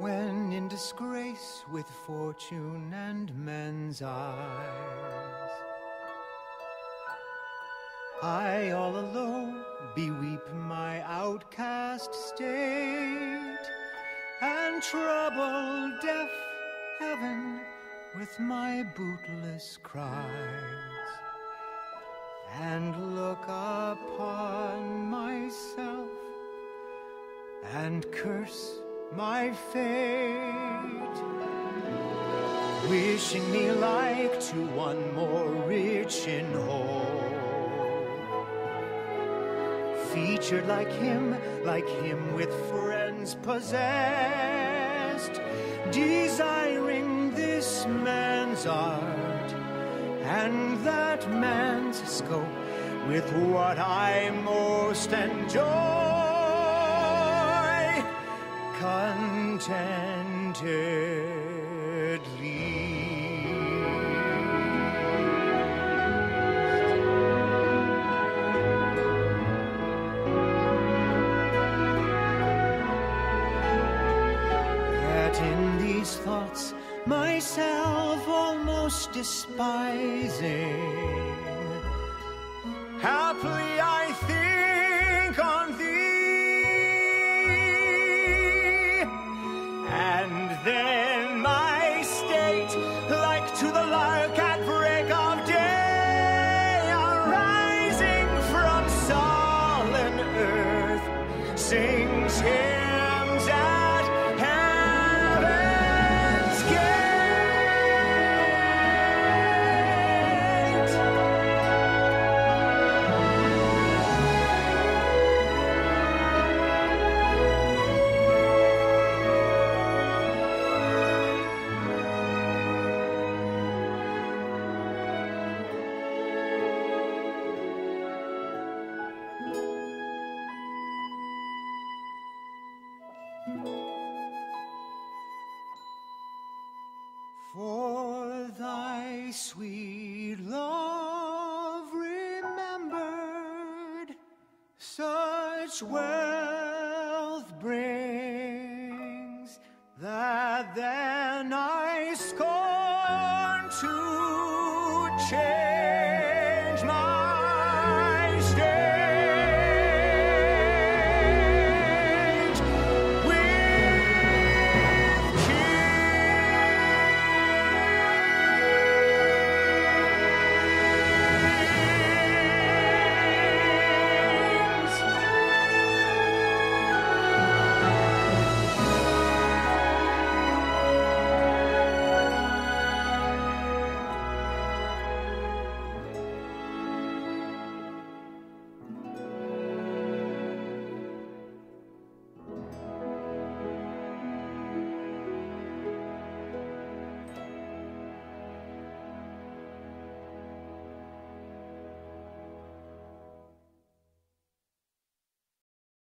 when in disgrace with fortune and men's eyes. I all alone beweep my outcast state and trouble deaf heaven with my bootless cries and look upon myself and curse my fate. Wishing me like to one more rich in hope. Featured like him like him with friends possessed. Desiring this man's art and that man's scope with what I most enjoy contentedly. Yet in these thoughts, myself almost despising, happily sings hymns For thy sweet love remembered, such wealth brings that then I scorn to change.